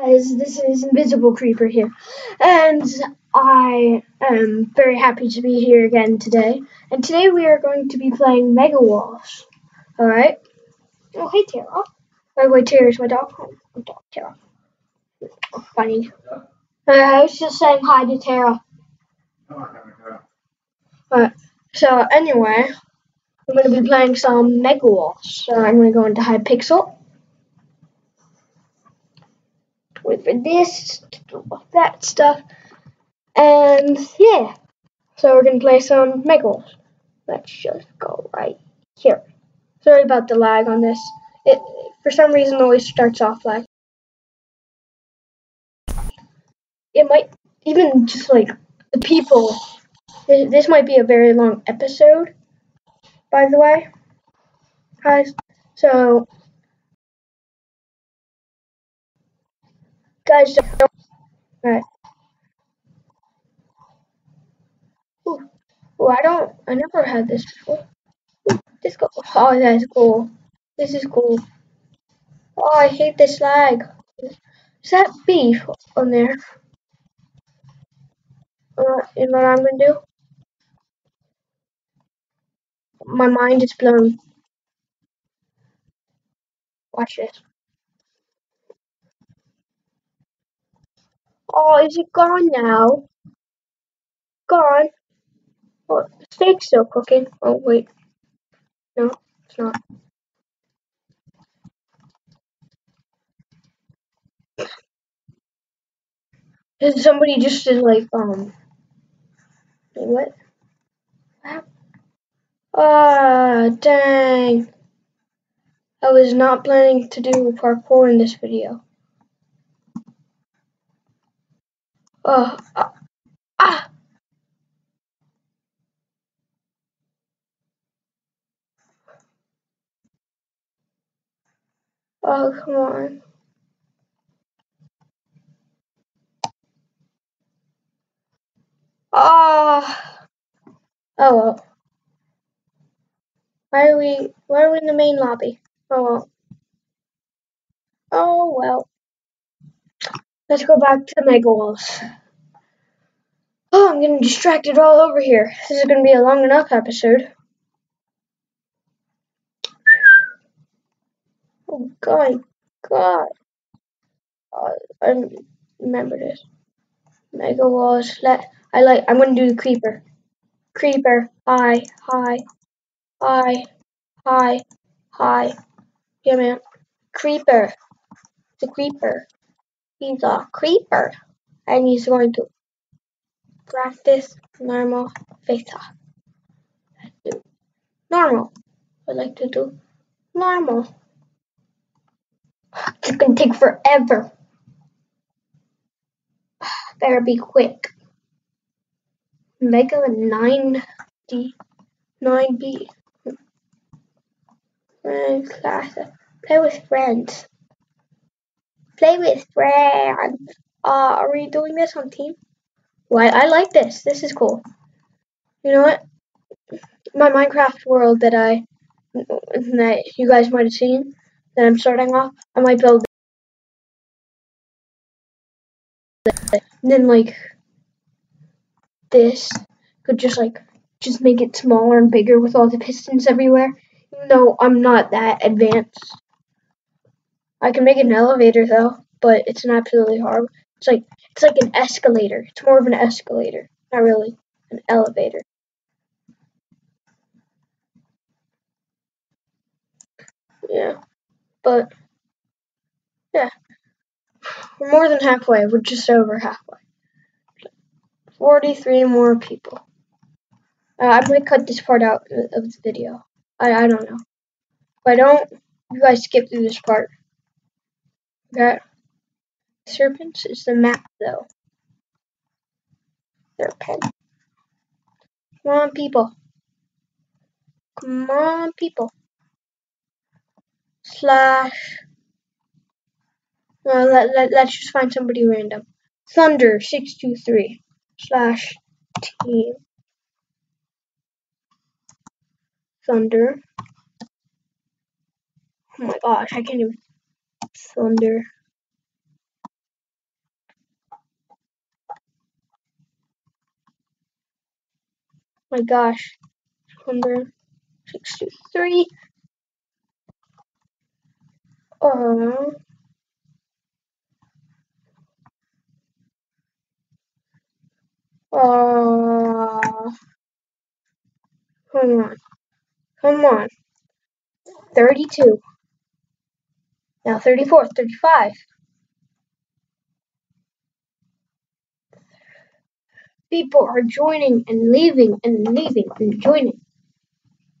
guys, this is Invisible Creeper here, and I am very happy to be here again today. And today we are going to be playing Mega Walls. Alright? Oh, hey Tara. Oh, wait, Tara's my dog. Oh, my dog, Tara. Oh, funny. Uh, I was just saying hi to Tara. Alright, so anyway, I'm going to be playing some Mega Walls. So I'm going to go into Hypixel. For this, that stuff, and yeah. So we're gonna play some Mega Walls. Let's just go right here. Sorry about the lag on this. It for some reason always starts off lag. It might even just like the people. This might be a very long episode, by the way, guys. So Guys, don't. Alright. Ooh. Ooh, I don't. I never had this before. Ooh, this go. Oh, that's cool. This is cool. Oh, I hate this lag. Is that beef on there? Uh, know what I'm gonna do? My mind is blown. Watch this. Oh, is it gone now? Gone? Oh, steak's still cooking. Oh, wait. No, it's not. Somebody just did like, um, what? Ah, dang. I was not planning to do parkour in this video. Oh, uh, ah! Oh, come on. Ah! Oh well. Why are we why are we in the main lobby? Oh well. Oh well. Let's go back to Mega Walls. Oh, I'm getting distracted all over here. This is going to be a long enough episode. Oh, God. God. Uh, I remember this. Mega Walls. Let, I like, I'm going to do the Creeper. Creeper. Hi. Hi. Hi. Hi. Hi. Yeah, man. Creeper. The Creeper. He's a creeper. And he's going to practice normal off. Do normal. I like to do normal. It's gonna take forever. Better be quick. Mega 9D, 9B. Class. Play with friends. Play with friends. Uh, are we doing this on team? Why, I like this. This is cool. You know what? My Minecraft world that I, that you guys might have seen, that I'm starting off, I might build and then like this could just like just make it smaller and bigger with all the pistons everywhere. Though I'm not that advanced. I can make an elevator though, but it's not absolutely hard. It's like it's like an escalator. It's more of an escalator, not really an elevator. Yeah, but yeah, we're more than halfway. We're just over halfway. 43 more people. Uh, I might cut this part out of the video. I, I don't know. If I don't, you guys skip through this part. Okay? Serpents is the map, though. Serpent. Come on, people. Come on, people. Slash. Well, let, let, let's just find somebody random. Thunder623 slash team. Thunder. Oh my gosh, I can't even. Thunder. My gosh. 163. Uh, uh, come on. Come on. 32. Now 34, 35. People are joining and leaving and leaving and joining.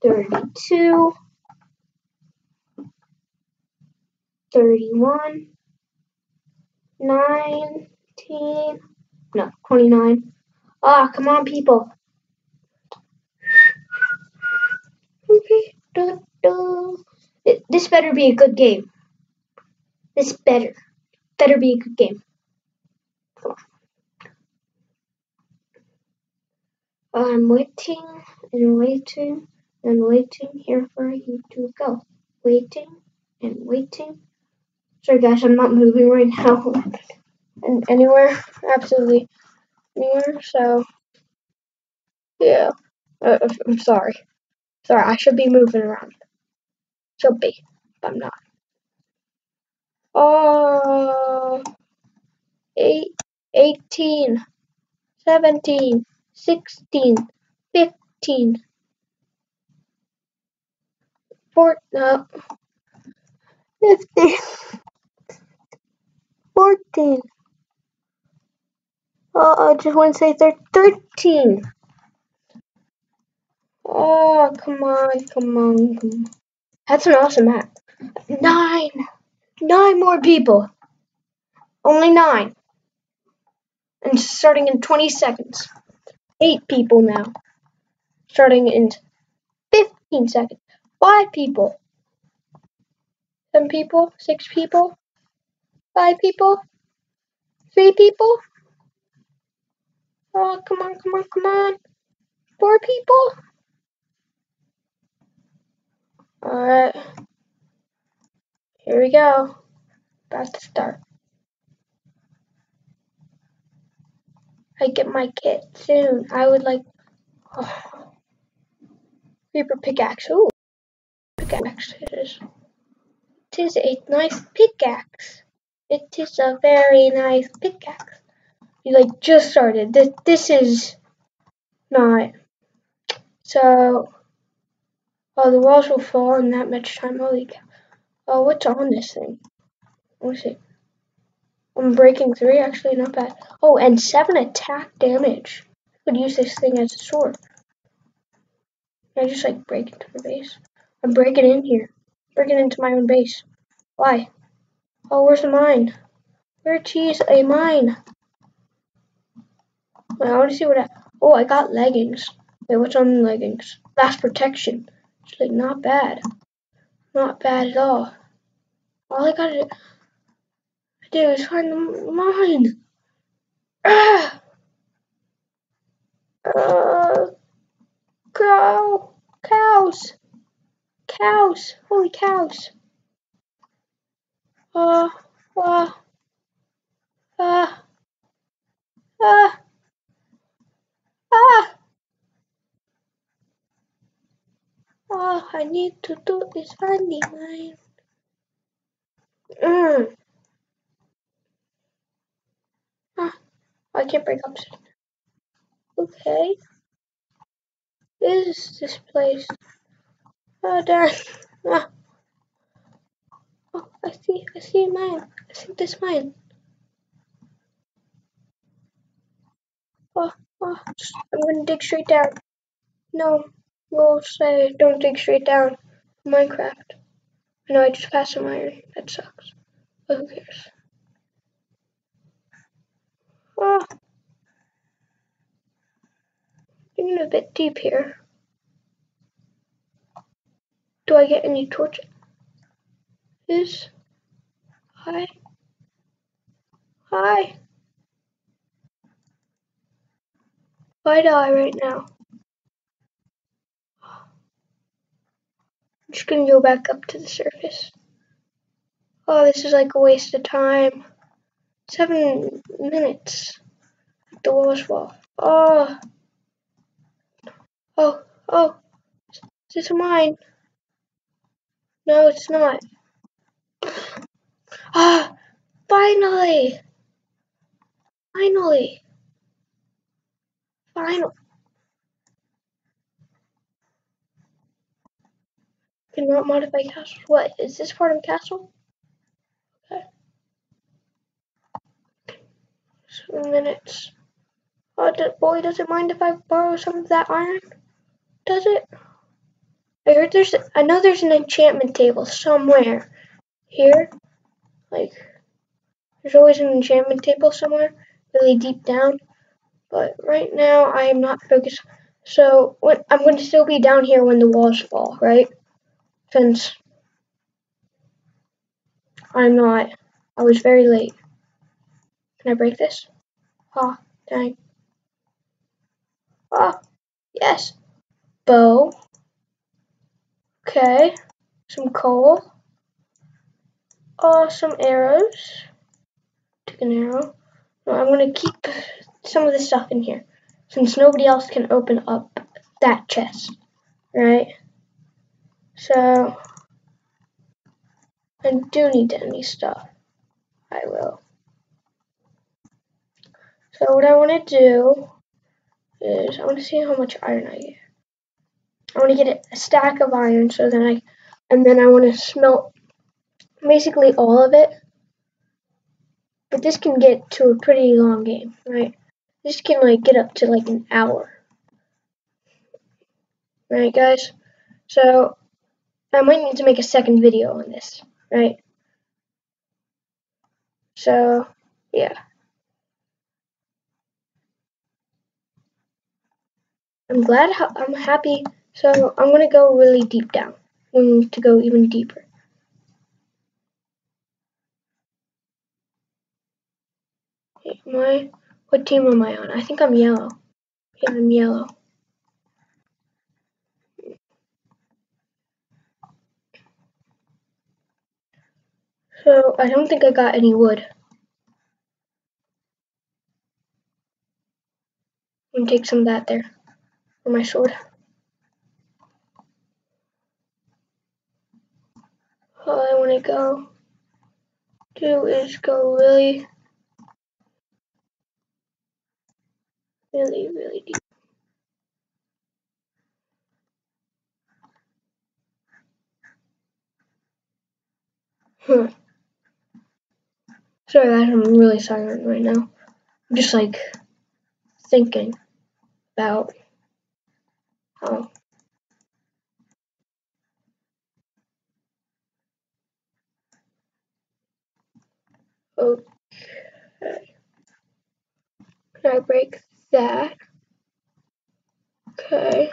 32. 31. 19. No, 29. Ah, come on, people. This better be a good game. This better. Better be a good game. Come on. I'm waiting and waiting and waiting here for you to go. Waiting and waiting. Sorry guys, I'm not moving right now. and anywhere, absolutely anywhere. So yeah, uh, I'm sorry. Sorry, I should be moving around. Should be, but I'm not. Oh, eight, 18, 17, 16, 15, 14, uh, 15, 14. Oh, I just want to say 13. Oh, come on, come on, come on. That's an awesome map. Nine. Nine more people. Only nine. And starting in 20 seconds. Eight people now. Starting in 15 seconds. Five people. Seven people. Six people. Five people. Three people. Oh, come on, come on, come on. Four people. Alright. Here we go. About to start. I get my kit soon. I would like oh, Reaper pickaxe. Ooh, pickaxe it is. It is a nice pickaxe. It is a very nice pickaxe. You like just started. This this is not. So, oh, the walls will fall in that much time. Holy cow! Oh, what's on this thing? Let's see. I'm breaking three, actually not bad. Oh, and seven attack damage. I could use this thing as a sword. I just like break into the base. I'm breaking in here. Breaking into my own base. Why? Oh, where's the mine? Where cheese a mine? Wait, I want to see what I Oh, I got leggings. Wait, what's on leggings? Blast protection. It's like not bad. Not bad at all. All I gotta do is find the mine. Ah! Uh, cow, cows, cows, holy cows. Uh, uh, uh, uh, ah. All I need to do is find the mine. Mm. Ah, I can't break up. Okay. Is this place? Oh darn. Ah. Oh, I see, I see mine. I see this mine. Oh, oh, I'm gonna dig straight down. No, we'll say don't dig straight down. Minecraft. I know I just passed some iron. That sucks. But who cares? Oh. Getting a bit deep here. Do I get any torches? Hi. Hi. Why die right now? I'm just gonna go back up to the surface. Oh, this is like a waste of time. Seven minutes. The walls fall. Oh. Oh, oh, is this mine? No, it's not. Ah, finally! Finally! Finally! Cannot modify castle. What, is this part of castle? Okay. Some minutes. Oh, boy, does it mind if I borrow some of that iron? Does it? I heard there's, I know there's an enchantment table somewhere. Here? Like, there's always an enchantment table somewhere, really deep down. But right now, I am not focused. So, when, I'm going to still be down here when the walls fall, right? Since I'm not, I was very late. Can I break this? Ah, dang. Ah, yes. Bow. Okay. Some coal. Oh, some arrows. Took an arrow. No, I'm going to keep some of this stuff in here. Since nobody else can open up that chest. Right? So, I do need any stuff. I will. So what I want to do is I want to see how much iron I get. I want to get a stack of iron so then I, and then I want to smelt basically all of it. But this can get to a pretty long game, right? This can like get up to like an hour. Right guys? So I might need to make a second video on this, right? So yeah. I'm glad, I'm happy, so I'm going to go really deep down. I'm going to go even deeper. Okay, my, what team am I on? I think I'm yellow. Yeah, I'm yellow. So, I don't think I got any wood. I'm gonna take some of that there for my sword. All I want to go do is go really, really, really deep. Hmm. Sorry guys, I'm really silent right now. I'm just like thinking about okay. Can I break that? Okay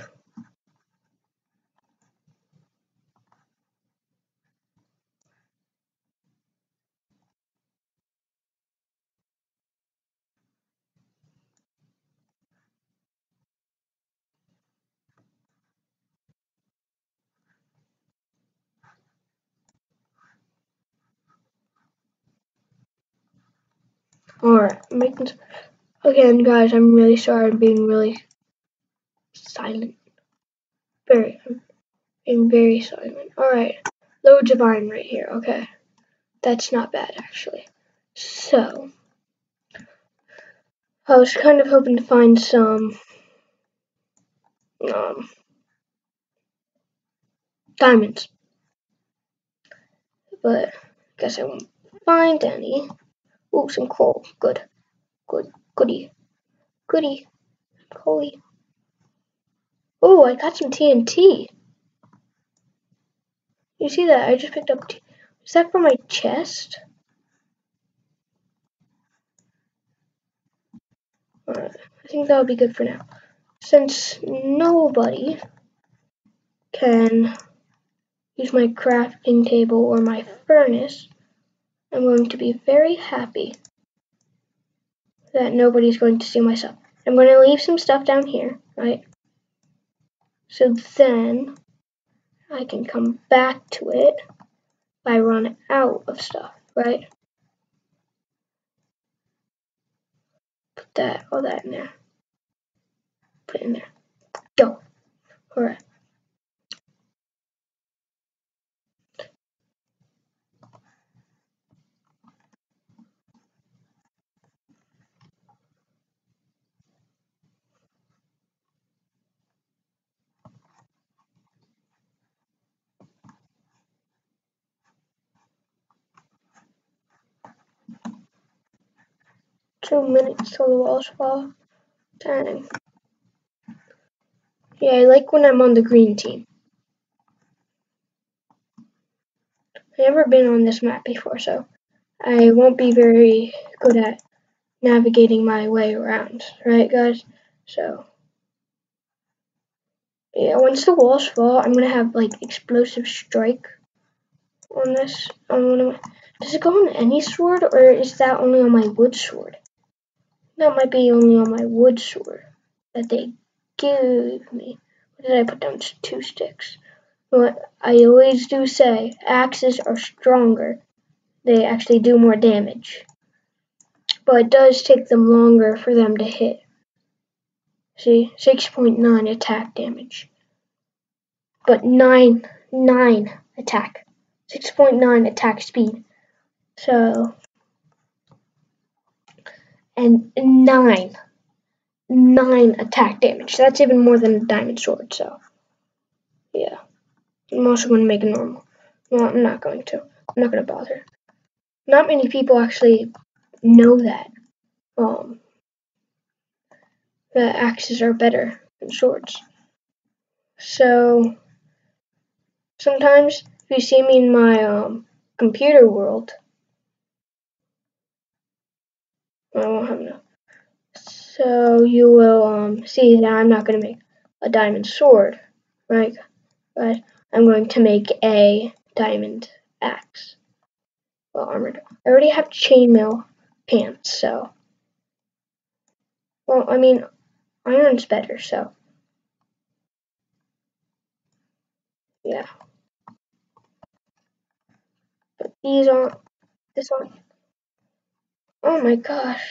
Alright, making again guys, I'm really sorry I'm being really silent. Very I'm being very silent. Alright. Loads of iron right here, okay. That's not bad actually. So I was kind of hoping to find some um diamonds. But I guess I won't find any. Ooh, some coal. Good. Good. Goody. Goody. Coaly. Oh, I got some TNT. You see that? I just picked up. T Is that for my chest? Alright, I think that would be good for now. Since nobody can use my crafting table or my furnace, I'm going to be very happy that nobody's going to see my stuff. I'm going to leave some stuff down here, right? So then I can come back to it I run out of stuff, right? Put that, all that in there. Put it in there. Go. Alright. Two minutes till the walls fall. Dang. Yeah, I like when I'm on the green team. I've never been on this map before, so I won't be very good at navigating my way around, right guys? So, yeah, once the walls fall, I'm gonna have like explosive strike on this. On one of my, does it go on any sword, or is that only on my wood sword? That might be only on my wood sword that they give me. What did I put down? Two sticks. What I always do say, axes are stronger. They actually do more damage. But it does take them longer for them to hit. See, 6.9 attack damage. But 9, 9 attack. 6.9 attack speed. So, and 9, 9 attack damage. That's even more than a diamond sword, so, yeah. I'm also going to make a normal. Well, I'm not going to. I'm not going to bother. Not many people actually know that. Um, that axes are better than swords. So, sometimes if you see me in my um, computer world, I won't have enough. So you will um, see that I'm not going to make a diamond sword, right? But I'm going to make a diamond axe. Well, armored. I already have chainmail pants, so. Well, I mean, iron's better, so. Yeah. But these aren't. This one. Oh my gosh.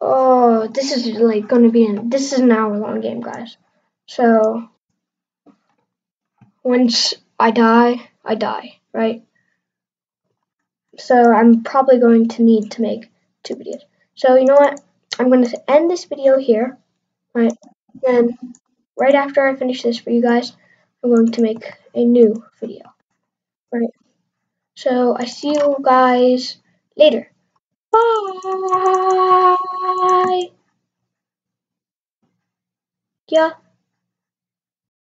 Oh, this is like going to be an, this is an hour long game, guys. So, once I die, I die, right? So, I'm probably going to need to make two videos. So, you know what? I'm going to end this video here, right? Then, right after I finish this for you guys, I'm going to make a new video, right? So, I see you guys later. Bye. Yeah.